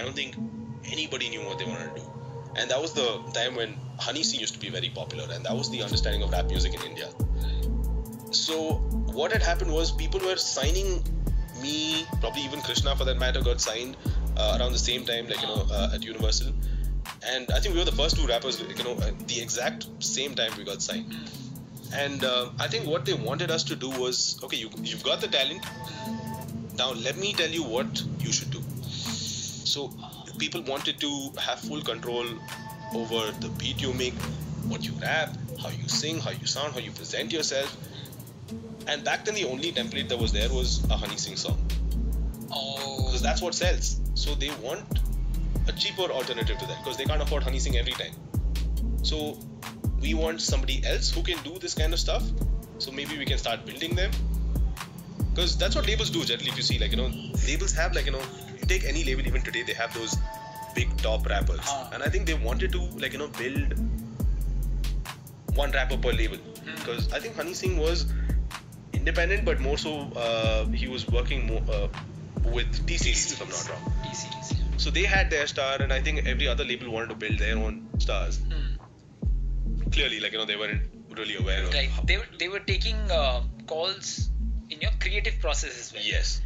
I don't think anybody knew what they wanted to do. And that was the time when Honey Singh used to be very popular, and that was the understanding of rap music in India. So what had happened was people were signing me, probably even Krsna for that matter, got signed uh, around the same time, like you know, uh, at Universal. And I think we were the first two rappers, you know, at the exact same time we got signed. And uh, I think what they wanted us to do was, okay, you you've got the talent. Now let me tell you what you should do. So people wanted to have full control over the beat you make, what you rap, how you sing, how you sound, how you present yourself. And back then, the only template that was there was a Honey Singh song Oh. because that's what sells. So they want a cheaper alternative to that because they can't afford Honey Singh every time. So we want somebody else who can do this kind of stuff. So maybe we can start building them. Because that's what labels do generally. If you see, like you know, labels have like you know, you take any label even today, they have those big top rappers, Ah. and I think they wanted to like you know build one rapper per label. Hmm. Because I think Honey Singh was independent, but more so uh, he was working more uh, with T series, if I'm not wrong. DC. So they had their star, and I think every other label wanted to build their own stars. Hmm. Clearly, like you know, they weren't really aware of. Right. how- They were they were taking uh, calls creative process as well. Yes.